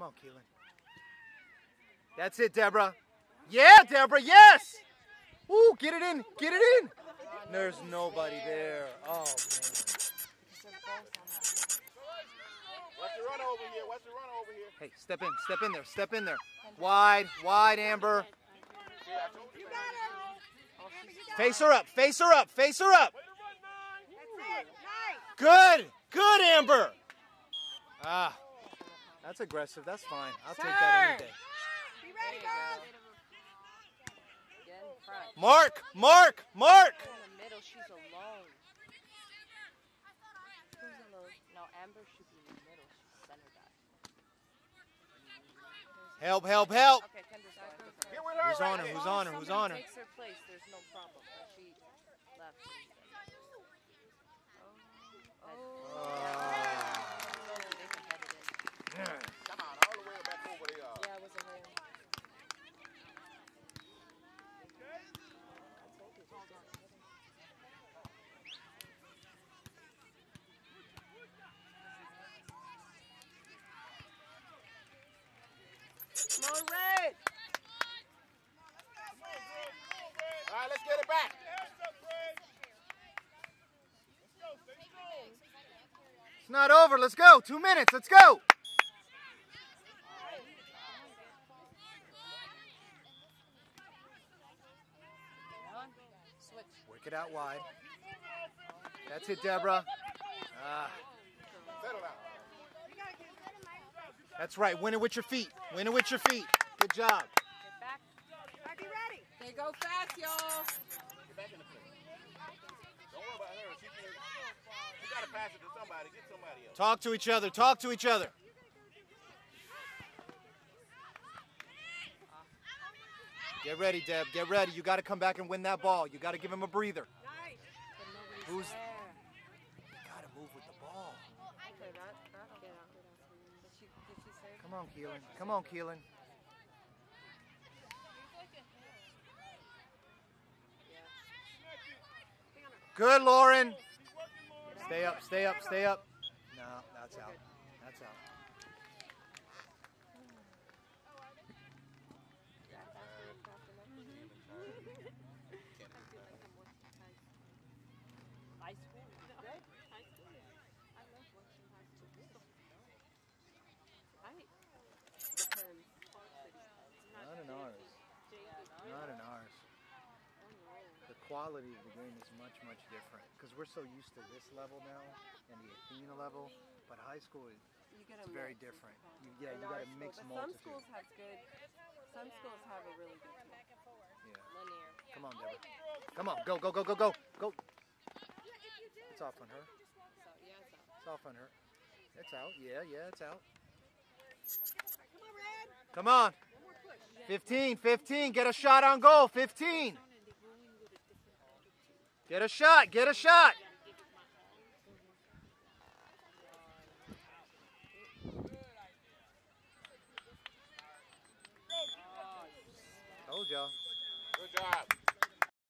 Come on, Keelan. That's it, Deborah. Yeah, Deborah, yes! Ooh, get it in, get it in! There's nobody there. Oh, man. Watch the run over here. Watch the run over here. Hey, step in, step in there, step in there. Wide, wide, Amber. Face her up, face her up, face her up. Good, good, Amber. Ah, that's aggressive. That's fine. I'll take that any day. Be ready, girls. Get. Mark, Mark, Mark. In the middle, she's alone. Who's alone? No, Amber should be in the middle. She's center back. Help, help, help. Okay, Kendra's going. Get with her Who's right on her? there. Who's on her? Who's on her? Takes her place. There's no problem. But she left. Oh. Oh. Slowly they can head it in. Come on, all the way back over there. Yeah, it was a hole. Come on, Red. All let's get it back. It's not over. Let's go. Two minutes. Let's go. Work it out wide. That's it, Deborah. Ah, that's right. Win it with your feet. Win it with your feet. Good job. Get. Right, be ready. They go fast, y'all. Get back in the play. Don't worry about her. She can. You gotta pass it to somebody. Get somebody else. Talk to each other. Talk to each other. Get ready, Deb. Get ready. You got to come back and win that ball. You got to give him a breather. Nice. Who's- there. You got to move with the ball. Okay, that, that'll get out. Did she, did she save? Come on, Keelan. Come on, Keelan. Good, Lauren. Stay up, stay up, stay up. No, that's out. That's out. High school. Good. High school. I love watching high school. Right. Depends. Not in ours. Not in ours. The quality of the game is much, much different because we're so used to this level now and the Athena level, but high school is You get a it's very different. You, yeah, you got to school, mix but Some schools have good. Some schools have a really good team. Yeah. Linear. Come on, Deborah. Come on, go, go, go, go, go, go. It's off on her. It's. It's off on her. It's out. Yeah, yeah, it's out. Come on, Red. Come on. 15, 15. Get a shot on goal. 15. Get a shot. Get a shot. Told y'all. Good job.